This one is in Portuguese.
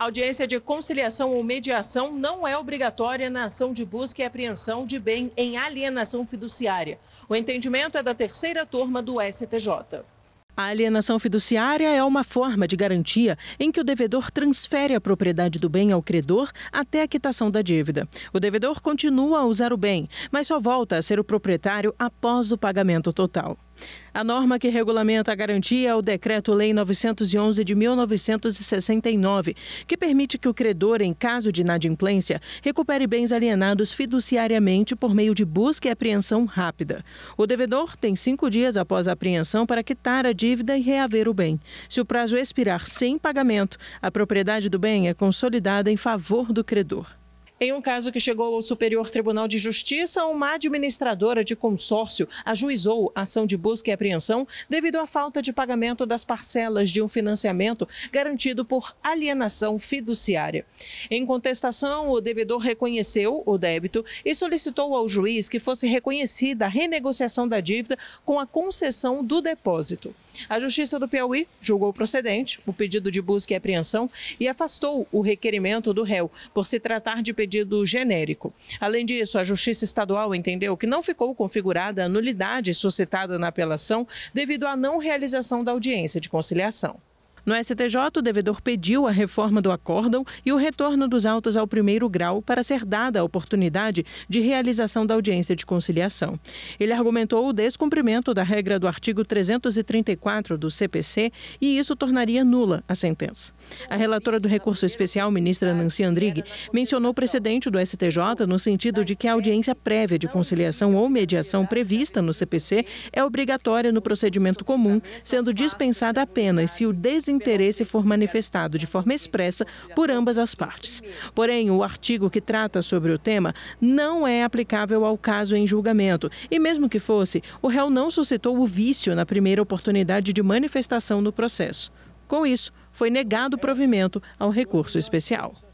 Audiência de conciliação ou mediação não é obrigatória na ação de busca e apreensão de bem em alienação fiduciária. O entendimento é da terceira turma do STJ. A alienação fiduciária é uma forma de garantia em que o devedor transfere a propriedade do bem ao credor até a quitação da dívida. O devedor continua a usar o bem, mas só volta a ser o proprietário após o pagamento total. A norma que regulamenta a garantia é o Decreto-Lei 911 de 1969, que permite que o credor, em caso de inadimplência, recupere bens alienados fiduciariamente por meio de busca e apreensão rápida. O devedor tem cinco dias após a apreensão para quitar a dívida e reaver o bem. Se o prazo expirar sem pagamento, a propriedade do bem é consolidada em favor do credor. Em um caso que chegou ao Superior Tribunal de Justiça, uma administradora de consórcio ajuizou ação de busca e apreensão devido à falta de pagamento das parcelas de um financiamento garantido por alienação fiduciária. Em contestação, o devedor reconheceu o débito e solicitou ao juiz que fosse reconhecida a renegociação da dívida com a concessão do depósito. A Justiça do Piauí julgou procedente o pedido de busca e apreensão e afastou o requerimento do réu por se tratar de pedido genérico. Além disso, a Justiça Estadual entendeu que não ficou configurada a nulidade suscitada na apelação devido à não realização da audiência de conciliação. No STJ, o devedor pediu a reforma do acórdão e o retorno dos autos ao primeiro grau para ser dada a oportunidade de realização da audiência de conciliação. Ele argumentou o descumprimento da regra do artigo 334 do CPC e isso tornaria nula a sentença. A relatora do recurso especial, ministra Nancy Andrighi, mencionou o precedente do STJ no sentido de que a audiência prévia de conciliação ou mediação prevista no CPC é obrigatória no procedimento comum, sendo dispensada apenas se o desempenho desinteresse for manifestado de forma expressa por ambas as partes. Porém, o artigo que trata sobre o tema não é aplicável ao caso em julgamento, e mesmo que fosse, o réu não suscitou o vício na primeira oportunidade de manifestação no processo. Com isso, foi negado provimento ao recurso especial.